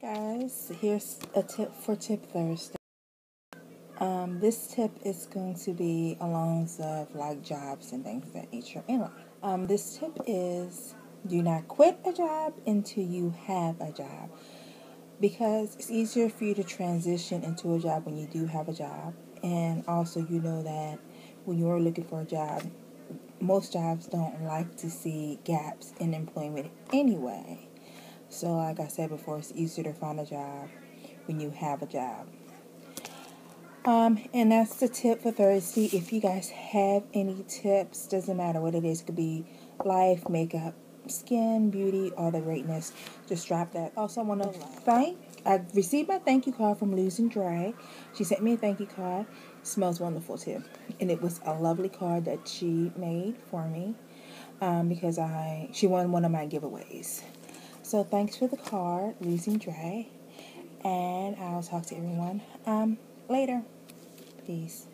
Hey guys, here's a tip for Tip Thursday. Um, this tip is going to be along of like jobs and things that nature in life. Um, this tip is do not quit a job until you have a job because it's easier for you to transition into a job when you do have a job, and also you know that when you're looking for a job, most jobs don't like to see gaps in employment anyway. So, like I said before, it's easier to find a job when you have a job. Um, and that's the tip for Thursday. If you guys have any tips, doesn't matter what it is, it could be life, makeup, skin, beauty, all the greatness. Just drop that. Also, I want to thank. I received my thank you card from Losing Dre. She sent me a thank you card. Smells wonderful too, and it was a lovely card that she made for me um, because I she won one of my giveaways. So thanks for the card, Losing Dre. And I'll talk to everyone um, later. Peace.